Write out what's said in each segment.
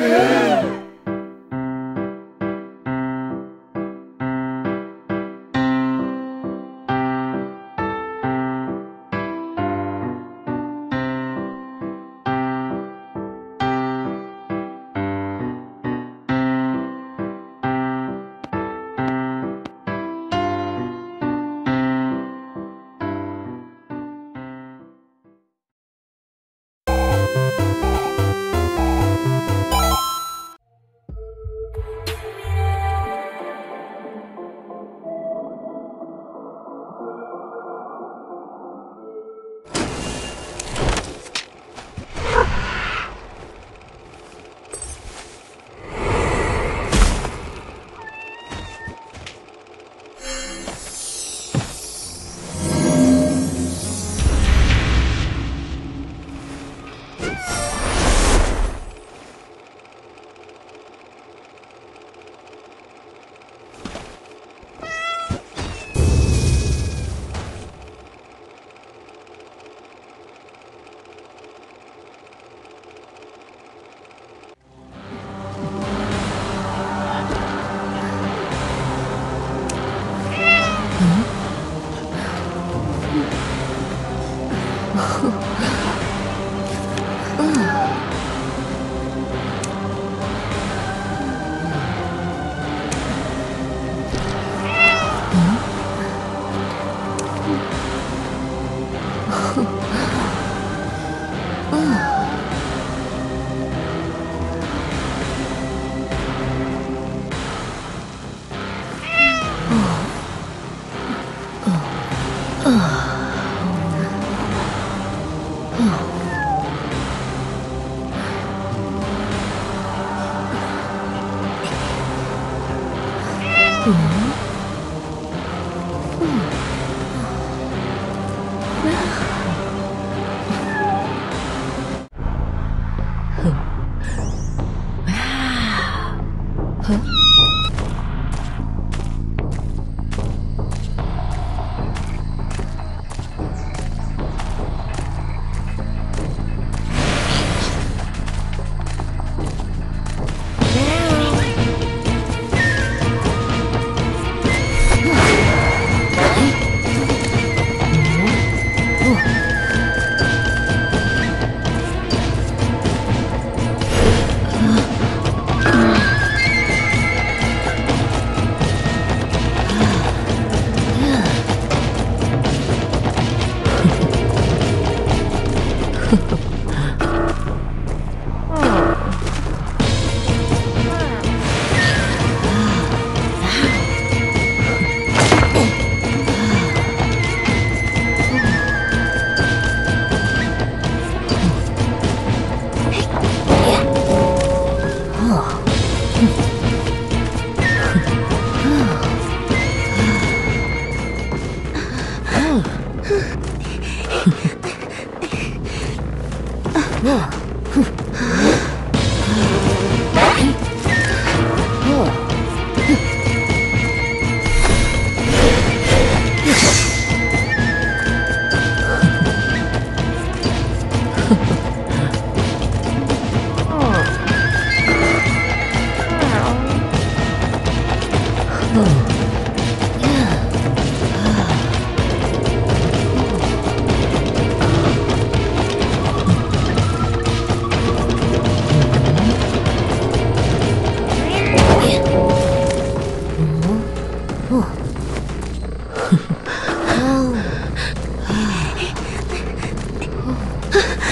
Yeah. 啊。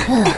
Huh.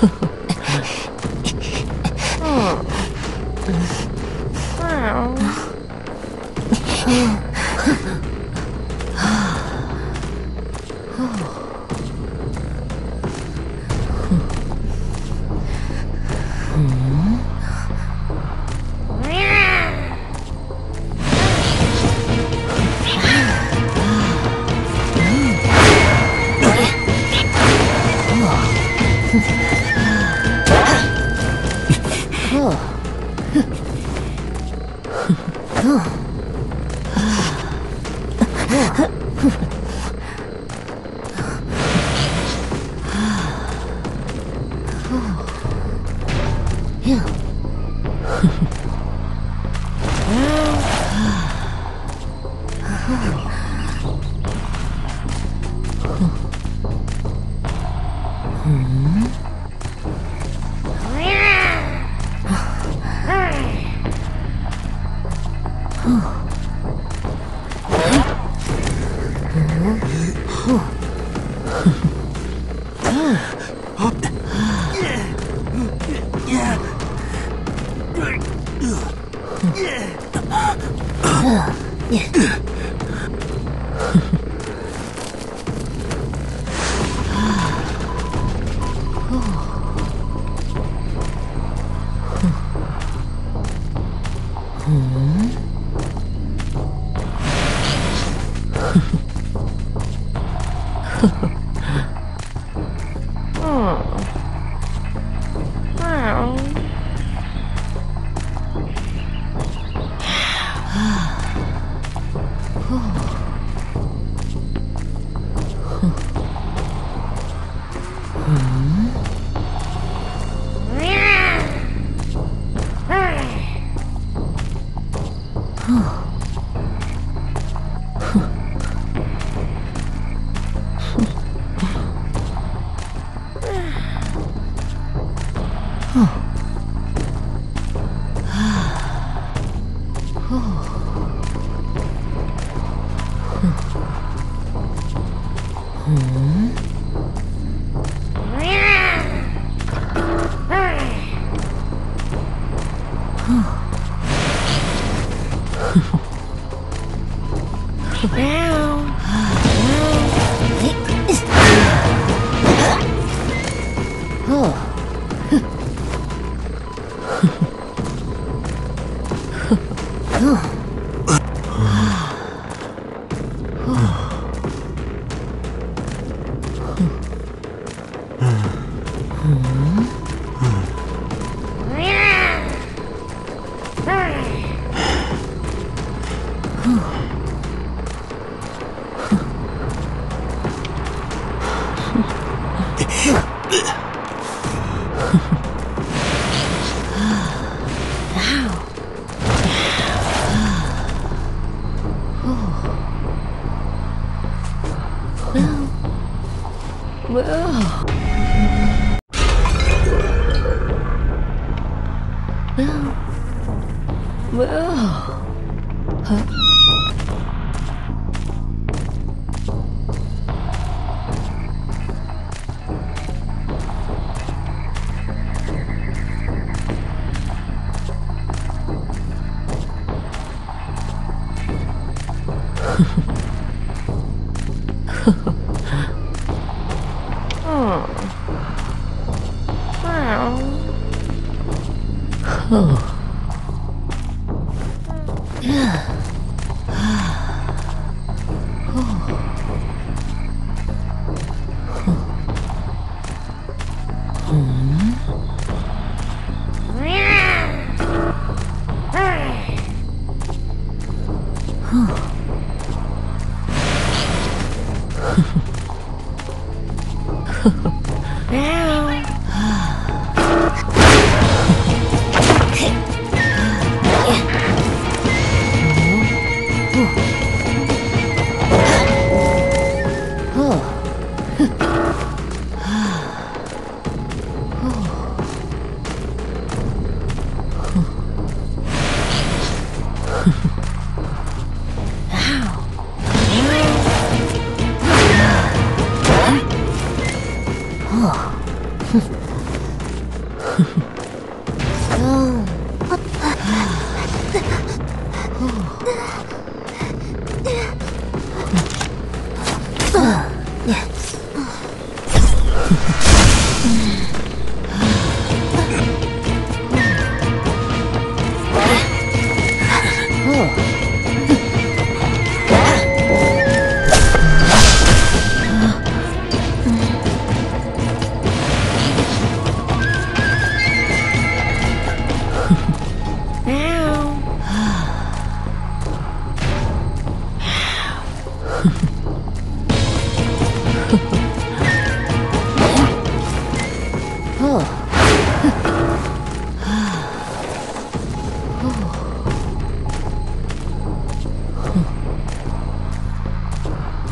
呵 呵 Yeah. 哦，哦，好，耶，耶，耶，耶，耶，耶，耶。Oh. う、ん。Well. Well. Huh?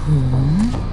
嗯。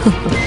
Ha.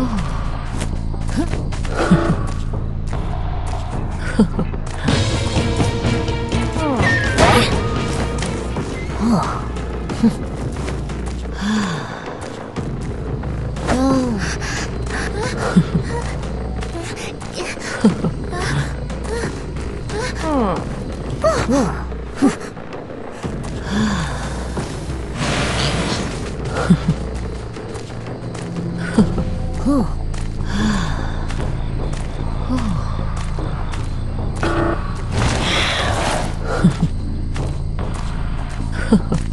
哦。Ha.